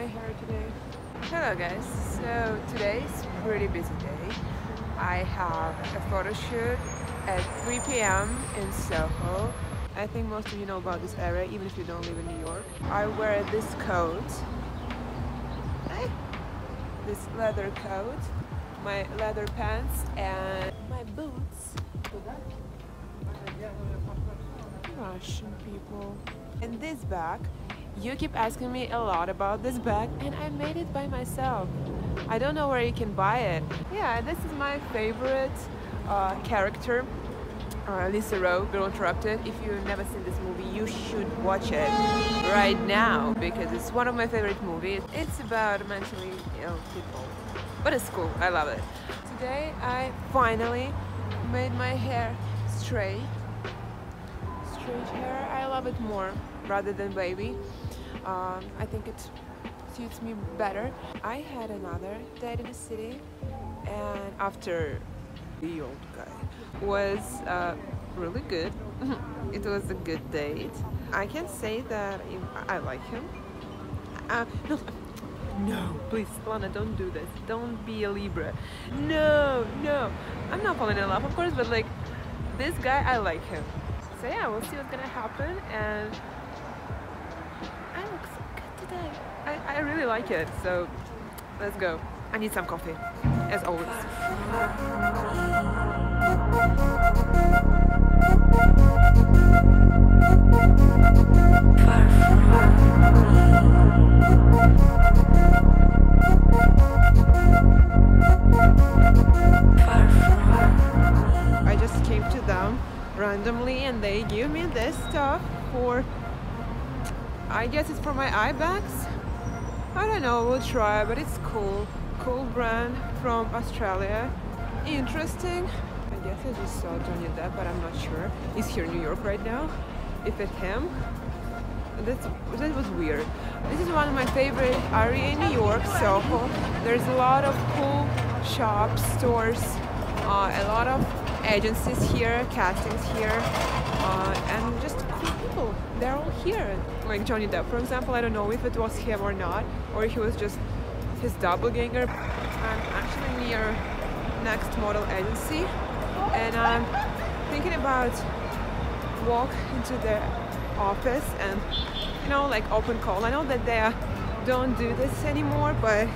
my hair today. Hello guys, so today's pretty busy day. I have a photo shoot at 3 p.m. in Soho. I think most of you know about this area, even if you don't live in New York. I wear this coat, this leather coat, my leather pants, and my boots. Russian people. And this bag, you keep asking me a lot about this bag, and I made it by myself. I don't know where you can buy it. Yeah, this is my favorite uh, character, uh, Lisa Rowe, Girl Interrupted. If you've never seen this movie, you should watch it right now because it's one of my favorite movies. It's about mentally ill people, but it's cool. I love it. Today, I finally made my hair straight. Straight hair. I love it more rather than wavy. Um, I think it suits me better. I had another date in the city, and after the old guy was uh, really good. it was a good date. I can say that I like him. Uh, no, no, please, Lana, don't do this. Don't be a Libra. No, no. I'm not falling in love, of course, but like, this guy, I like him. So yeah, we'll see what's gonna happen, and I look so good today. I, really like it, so let's go. I need some coffee, as always. I just came to them randomly and they give me this stuff for I guess it's for my eye bags I don't know we'll try but it's cool. Cool brand from Australia. Interesting. I guess I just saw Johnny Depp but I'm not sure. He's here in New York right now. If it's him that's, that was weird. This is one of my favorite area in New York Soho there's a lot of cool shops stores uh, a lot of agencies here, castings here, uh, and just cool people. They're all here. Like Johnny Depp, for example, I don't know if it was him or not, or he was just his doppelganger. I'm actually near Next Model Agency, and I'm thinking about walk into the office and you know like open call. I know that they don't do this anymore, but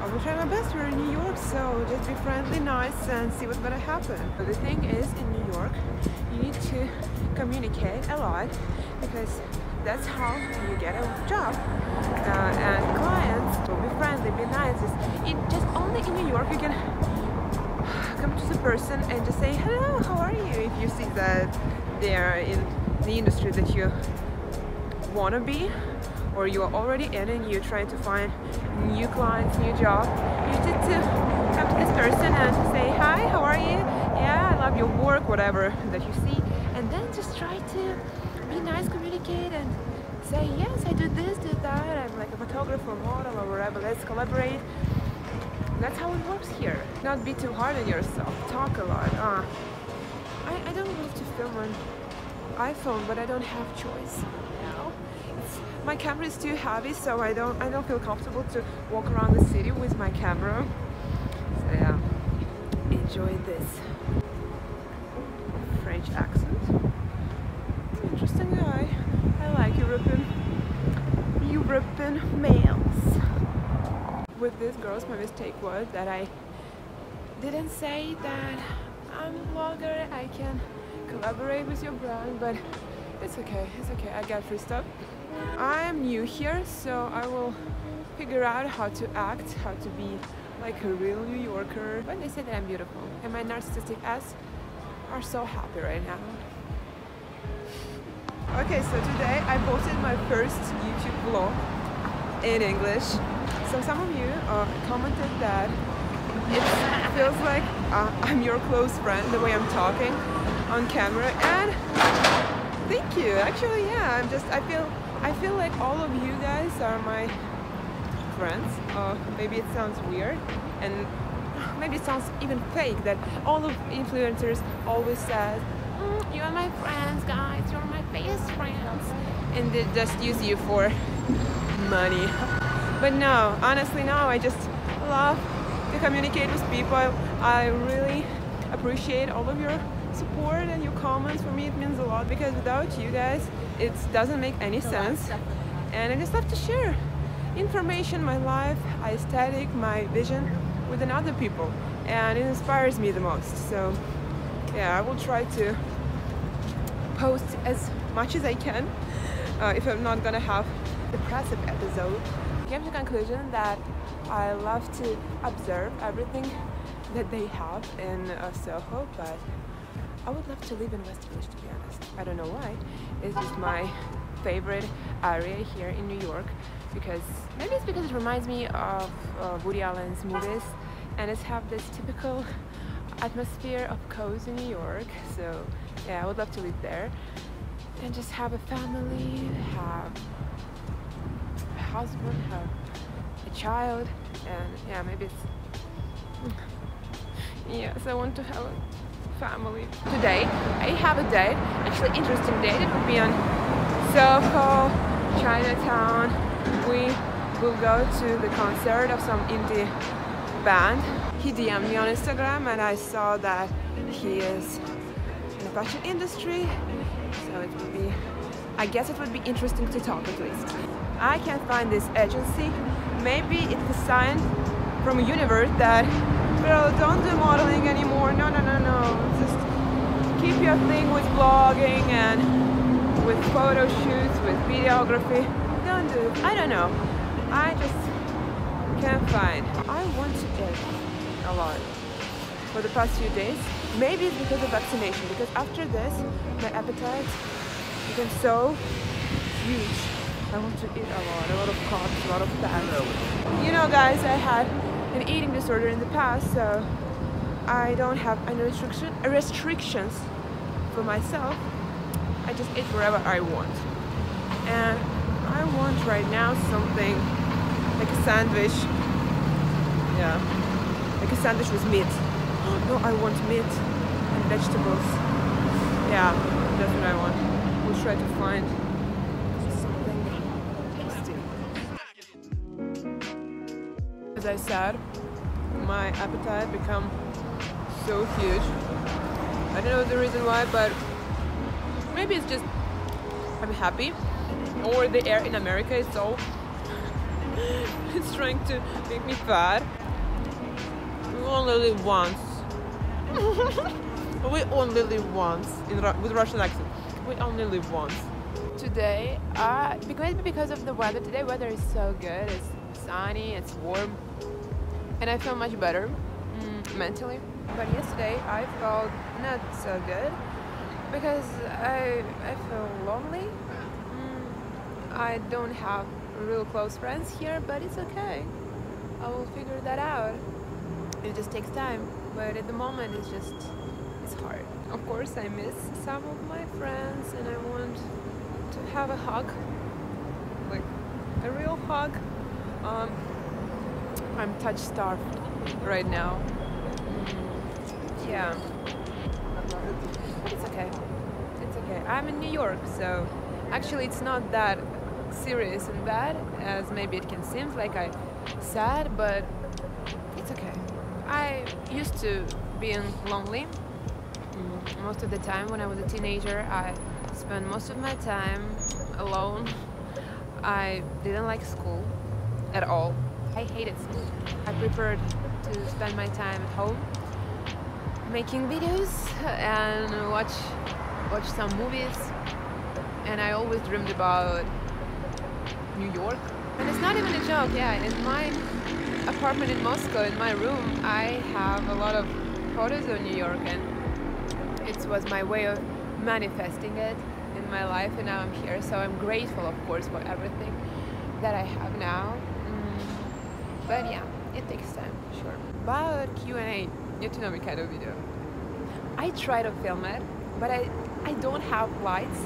I will try my best. We're in New York, so just be friendly, nice, and see what's gonna happen. But the thing is, in New York, you need to communicate a lot because that's how you get a job. Uh, and clients will be friendly, be nice. It just only in New York you can come to the person and just say hello, how are you? If you see that they are in the industry that you want to be or you are already in and you're trying to find new clients, new job, you need to come to this person and say, hi, how are you? Yeah, I love your work, whatever that you see. And then just try to be nice, communicate and say, yes, I do this, do that, I'm like a photographer, model or whatever, let's collaborate. That's how it works here. Not be too hard on yourself, talk a lot. Uh, I, I don't love to film on iPhone, but I don't have choice. now. my camera is too heavy, so I don't I don't feel comfortable to walk around the city with my camera. So yeah, enjoy this French accent. Interesting guy. I like European Males. With this girls, my mistake was that I didn't say that I'm a blogger. I can collaborate with your brand, but it's okay. It's okay. I got free stuff. I'm new here, so I will figure out how to act, how to be like a real New Yorker. But they say that I'm beautiful, and my narcissistic ass are so happy right now. Okay, so today I posted my first YouTube vlog in English. So some of you uh, commented that it feels like uh, I'm your close friend the way I'm talking on camera, and thank you. Actually, yeah, I'm just I feel I feel like all of you guys are my friends. Uh, maybe it sounds weird and maybe it sounds even fake that all of influencers always says and they just use you for money. But no, honestly, no. I just love to communicate with people. I really appreciate all of your support and your comments. For me, it means a lot because without you guys, it doesn't make any sense. And I just love to share information, my life, my aesthetic, my vision with other people. And it inspires me the most. So yeah, I will try to post as much as I can uh, if I'm not gonna have depressive episode. Came to conclusion that I love to observe everything that they have in uh, Soho, but I would love to live in West Village to be honest. I don't know why. It's just my favorite area here in New York because maybe it's because it reminds me of uh, Woody Allen's movies and it's have this typical atmosphere of cozy New York. So yeah, I would love to live there and just have a family, have a husband, have a child, and yeah, maybe it's yes, I want to have a family. Today I have a date, actually interesting date. It will be on Soho, Chinatown. We will go to the concert of some indie band. He DM'd me on Instagram and I saw that he is fashion industry. So it would be, I guess it would be interesting to talk at least. I can't find this agency. Maybe it's a sign from a universe that, girl, don't do modeling anymore. No, no, no, no. Just keep your thing with blogging and with photo shoots, with videography. Don't do, I don't know. I just can't find. I want to eat a lot for the past few days. Maybe it's because of vaccination, because after this, my appetite became so huge. I want to eat a lot, a lot of carbs, a lot of fat. You know guys, I had an eating disorder in the past, so I don't have any restriction, restrictions for myself. I just eat whatever I want. And I want right now something like a sandwich. Yeah, like a sandwich with meat. No, I want meat and vegetables. Yeah, that's what I want. We'll try to find something tasty. As I said, my appetite become so huge. I don't know the reason why, but maybe it's just I'm happy or the air in America is so it's trying to make me fat. We only live once. we only live once in with Russian accent. We only live once. Today, uh, maybe because of the weather. Today, weather is so good. It's sunny. It's warm, and I feel much better mm, mentally. But yesterday, I felt not so good because I I feel lonely. Mm, I don't have real close friends here, but it's okay. I will figure that out. It just takes time, but at the moment it's just it's hard. Of course, I miss some of my friends, and I want to have a hug, like a real hug. Um, I'm touch starved right now. Yeah, it's okay. It's okay. I'm in New York, so actually it's not that serious and bad as maybe it can seem like I sad, but. I used to being lonely most of the time when I was a teenager. I spent most of my time alone. I didn't like school at all. I hated school. I preferred to spend my time at home making videos and watch watch some movies and I always dreamed about New York. And it's not even a joke, yeah, in my apartment in Moscow, in my room, I have a lot of photos of New York and it was my way of manifesting it in my life and now I'm here. So I'm grateful, of course, for everything that I have now. Mm. But yeah, it takes time, sure. But Q&A, get to know me kind of video. I try to film it, but I, I don't have lights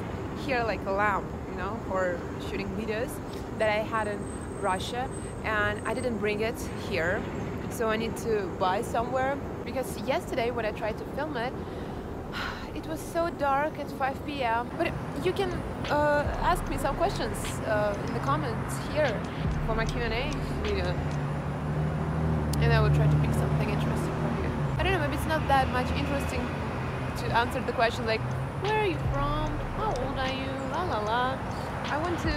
here like a lamp, you know, for shooting videos that I had in Russia and I didn't bring it here so I need to buy somewhere because yesterday when I tried to film it it was so dark at 5 p.m. But you can uh, ask me some questions uh, in the comments here for my Q&A video. And I will try to pick something interesting for you. I don't know, maybe it's not that much interesting to answer the question like, where are you from? How old are you? La la la. I want to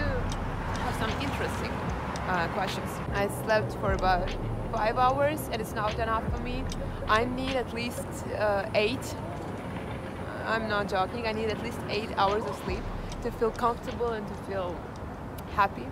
have some interesting uh, questions. I slept for about five hours and it's not enough for me. I need at least uh, eight. I'm not joking. I need at least eight hours of sleep to feel comfortable and to feel happy.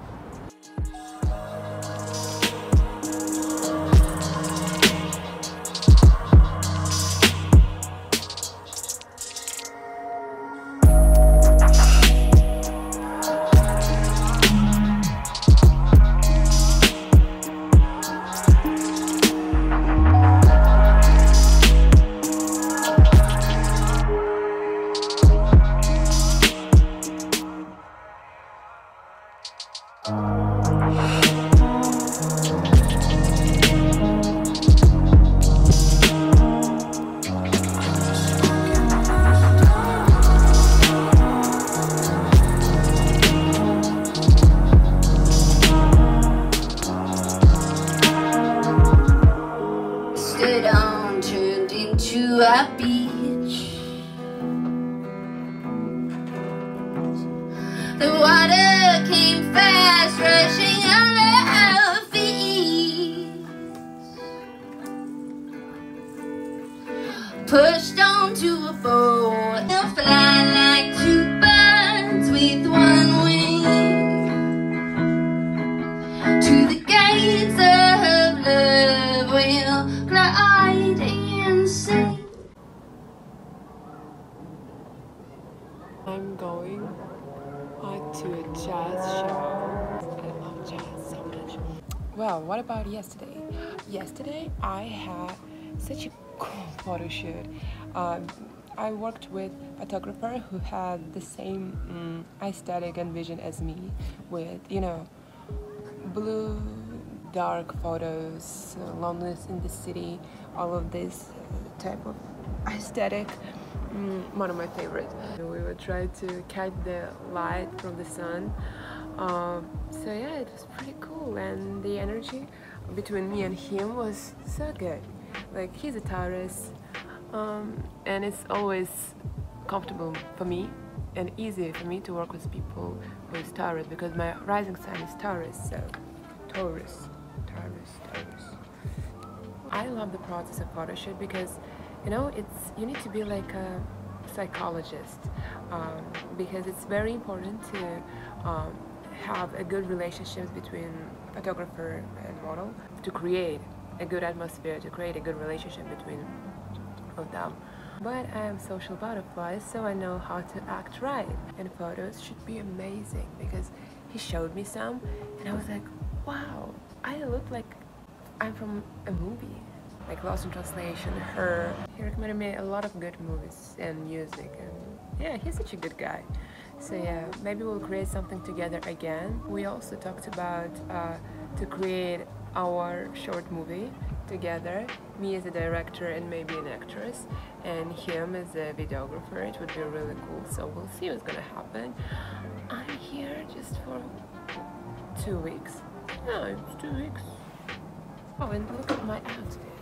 Pushed onto a boat, fly like two birds with one wing. To the gates of love, we'll glide and sing. I'm going uh, to a jazz show. I love jazz so much. Well, what about yesterday? Yesterday I had such a cool photo shoot. Um, I worked with a photographer who had the same mm, aesthetic and vision as me with, you know, blue, dark photos, uh, loneliness in the city, all of this uh, type of aesthetic. Mm, one of my favorites. We would try to catch the light from the sun. Um, so yeah, it was pretty cool, and the energy between me and him was so good. Like he's a Taurus, um, and it's always comfortable for me and easy for me to work with people who is Taurus because my rising sign is Taurus. So Taurus, Taurus, Taurus. I love the process of photo shoot because you know it's you need to be like a psychologist um, because it's very important to um, have a good relationship between photographer and model to create a good atmosphere to create a good relationship between of them but I am social butterfly so I know how to act right and photos should be amazing because he showed me some and I was like wow I look like I'm from a movie like Lost in Translation, Her. He recommended me a lot of good movies and music, and yeah, he's such a good guy. So yeah, maybe we'll create something together again. We also talked about uh, to create our short movie together, me as a director and maybe an actress, and him as a videographer. It would be really cool. So we'll see what's gonna happen. I'm here just for two weeks. No, it's two weeks. Oh, and look at my outfit.